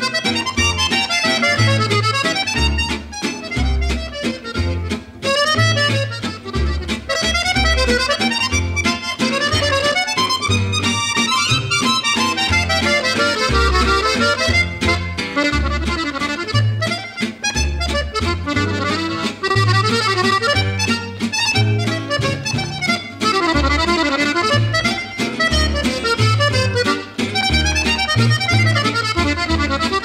Thank you. Música